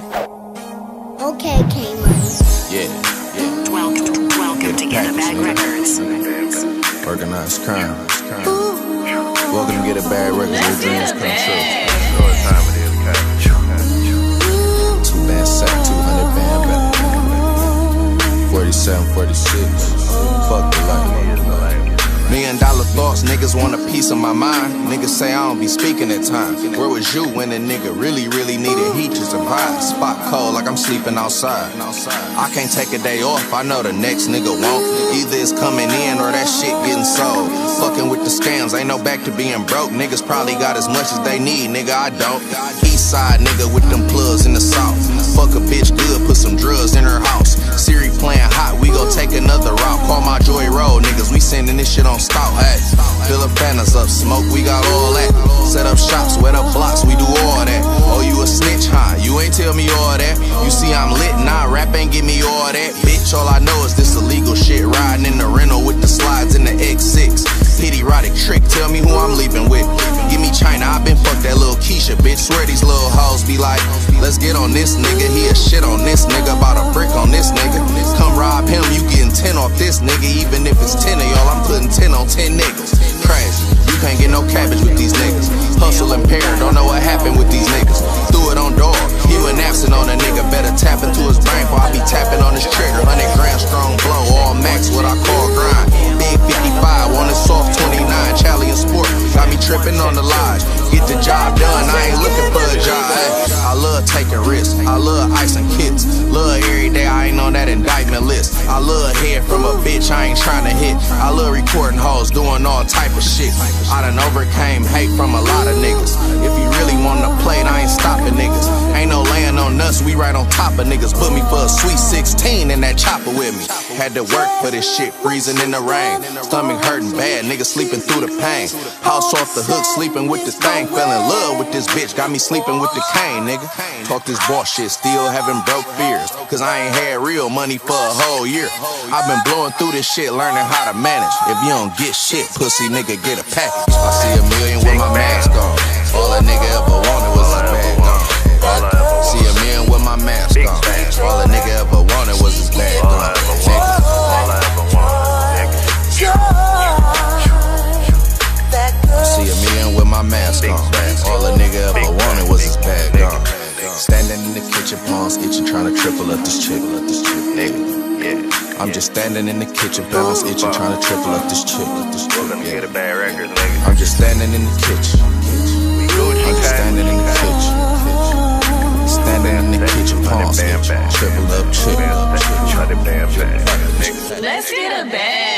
Okay, K-Money. Yeah, yeah. Welcome, welcome to Get a Bag Records. Organized crime. Welcome to Get a Bag Records. Your dreams come true. Two band sack, 200 band back. 47, 46. Fuck the life. Million dollar thoughts, niggas want a piece of my mind. Niggas say I don't be speaking at times. Where was you when a nigga really, really needed heat to survive? Spot cold like I'm sleeping outside. I can't take a day off, I know the next nigga won't. Either it's coming in or that shit getting sold. Fucking with the scams, ain't no back to being broke. Niggas probably got as much as they need, nigga, I don't. East side nigga with them plugs in the south. Fuck a bitch good, put some drugs in her house. Sending this shit on scout. Hey, fill up banners up, smoke, we got all that. Set up shops, wet up blocks, we do all that. Oh, you a snitch, huh? You ain't tell me all that. You see, I'm lit, nah, rap ain't give me all that. Bitch, all I know is this illegal shit. Riding in the rental with the slides in the X6. Pity erotic trick, tell me who I'm leaving with. Give me China, I been fucked that little Keisha, bitch. Swear these little hoes be like, let's get on this nigga. He a shit on this nigga, about a brick on this nigga. Off this nigga. Even if it's 10 of y'all, I'm putting 10 on 10 niggas. Crazy, you can't get no cabbage with these niggas. Hustle impaired, don't know what happened with these niggas. Threw it on dog, he went absent on a nigga. Better tap into his brain, for I be tapping on his trigger. 100 grand strong blow, all max, what I call grind. Big 55, on a soft 29, Charlie and Sport. Got me tripping on the lodge. Get the job done, list. I love hear from a bitch, I ain't trying to hit. I love recording hoes, doing all type of shit. I done overcame hate from a lot of niggas. If you really wanna play, I ain't stopping niggas. Ain't no laying on nuts, we right on top of niggas. Put me for a sweet 16 in that chopper with me. Had to work for this shit, freezing in the rain. Stomach hurting bad, niggas sleeping through the pain. House off the hook, sleeping with this thing. Fell in love with this bitch, got me sleeping with the cane, nigga. Talk this boss shit, still having broke fears. Cause I ain't had real money for a whole year. I've been blowing through this shit, learning how to manage. If you don't get shit, pussy nigga, get a package. I see a million with my mask on. All a nigga ever with my mask on. All a nigga ever wanted was his bag gone. Standing in the kitchen, palms itching, trying to triple up this chick. Up this chick, nigga. I'm just standing in the kitchen, palms itching, trying to triple up this chick. Up this chick, yeah. bad records, nigga. I'm just standing in the kitchen. I'm just standing in the kitchen. Standing in the kitchen, palms itching, triple up chick. Hundred band back, nigga. Let's get a bag.